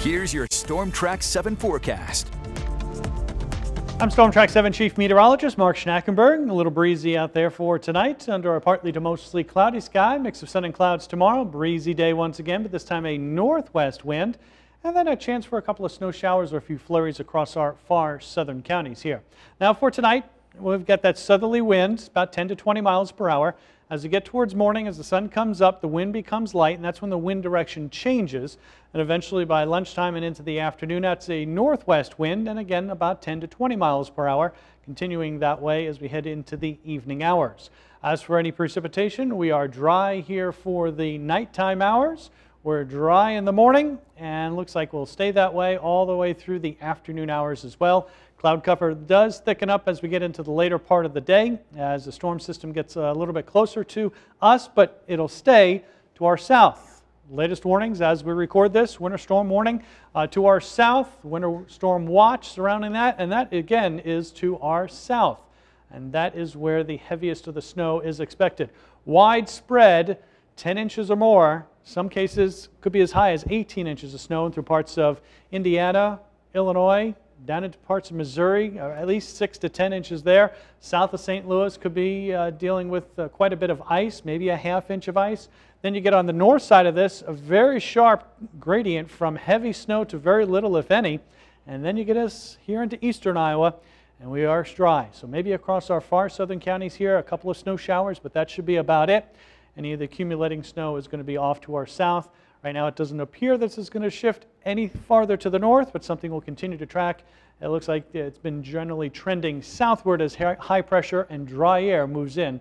Here's your Storm Track 7 forecast. I'm Storm Track 7 Chief Meteorologist Mark Schnackenberg. A little breezy out there for tonight under a partly to mostly cloudy sky. Mix of sun and clouds tomorrow. Breezy day once again, but this time a northwest wind. And then a chance for a couple of snow showers or a few flurries across our far southern counties here. Now for tonight, we've got that southerly wind, about 10 to 20 miles per hour. As we get towards morning, as the sun comes up, the wind becomes light, and that's when the wind direction changes. And eventually by lunchtime and into the afternoon, that's a northwest wind, and again about 10 to 20 miles per hour, continuing that way as we head into the evening hours. As for any precipitation, we are dry here for the nighttime hours. We're dry in the morning and looks like we'll stay that way all the way through the afternoon hours as well. Cloud cover does thicken up as we get into the later part of the day as the storm system gets a little bit closer to us, but it'll stay to our south. Latest warnings as we record this, winter storm warning uh, to our south, winter storm watch surrounding that, and that again is to our south. And that is where the heaviest of the snow is expected. Widespread 10 inches or more. Some cases could be as high as 18 inches of snow through parts of Indiana, Illinois, down into parts of Missouri, at least 6 to 10 inches there. South of St. Louis could be uh, dealing with uh, quite a bit of ice, maybe a half inch of ice. Then you get on the north side of this, a very sharp gradient from heavy snow to very little, if any. And then you get us here into eastern Iowa, and we are dry. So maybe across our far southern counties here, a couple of snow showers, but that should be about it. Any of the accumulating snow is going to be off to our south. Right now it doesn't appear this is going to shift any farther to the north, but something we'll continue to track. It looks like it's been generally trending southward as high pressure and dry air moves in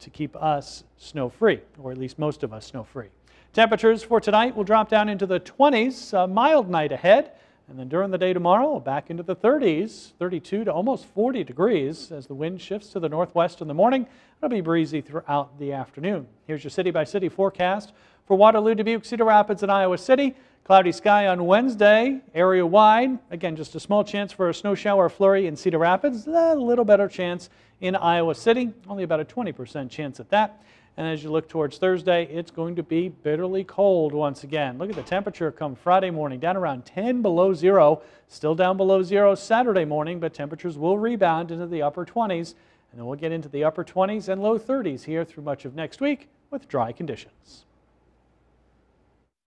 to keep us snow free, or at least most of us snow free. Temperatures for tonight will drop down into the 20s, a mild night ahead. And then during the day tomorrow, back into the 30s, 32 to almost 40 degrees as the wind shifts to the northwest in the morning. It'll be breezy throughout the afternoon. Here's your city by city forecast for Waterloo, Dubuque, Cedar Rapids, and Iowa City. Cloudy sky on Wednesday, area wide. Again, just a small chance for a snow shower flurry in Cedar Rapids. A little better chance in Iowa City, only about a 20% chance at that. And as you look towards Thursday, it's going to be bitterly cold once again. Look at the temperature come Friday morning, down around 10 below zero. Still down below zero Saturday morning, but temperatures will rebound into the upper 20s. And then we'll get into the upper 20s and low 30s here through much of next week with dry conditions.